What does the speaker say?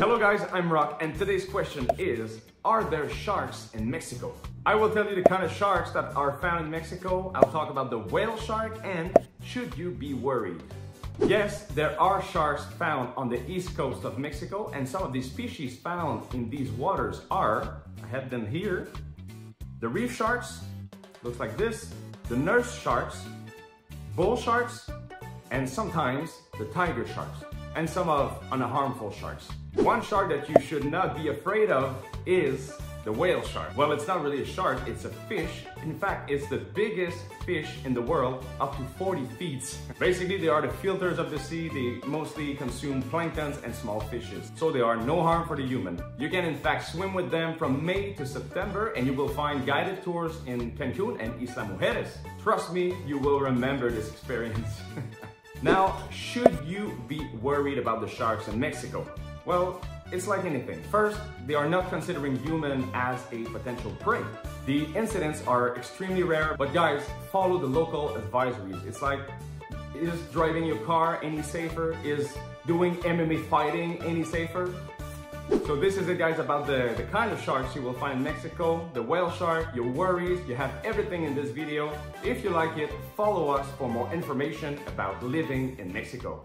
Hello guys, I'm Rock and today's question is, are there sharks in Mexico? I will tell you the kind of sharks that are found in Mexico. I'll talk about the whale shark and should you be worried? Yes, there are sharks found on the east coast of Mexico and some of the species found in these waters are, I have them here, the reef sharks, looks like this, the nurse sharks, bull sharks, and sometimes the tiger sharks, and some of unharmful sharks. One shark that you should not be afraid of is the whale shark. Well, it's not really a shark, it's a fish. In fact, it's the biggest fish in the world, up to 40 feet. Basically, they are the filters of the sea. They mostly consume planktons and small fishes. So they are no harm for the human. You can in fact swim with them from May to September and you will find guided tours in Cancun and Isla Mujeres. Trust me, you will remember this experience. now, should you be worried about the sharks in Mexico? Well, it's like anything. First, they are not considering human as a potential prey. The incidents are extremely rare, but guys, follow the local advisories. It's like, is driving your car any safer? Is doing MMA fighting any safer? So this is it guys about the, the kind of sharks you will find in Mexico, the whale shark, your worries, you have everything in this video. If you like it, follow us for more information about living in Mexico.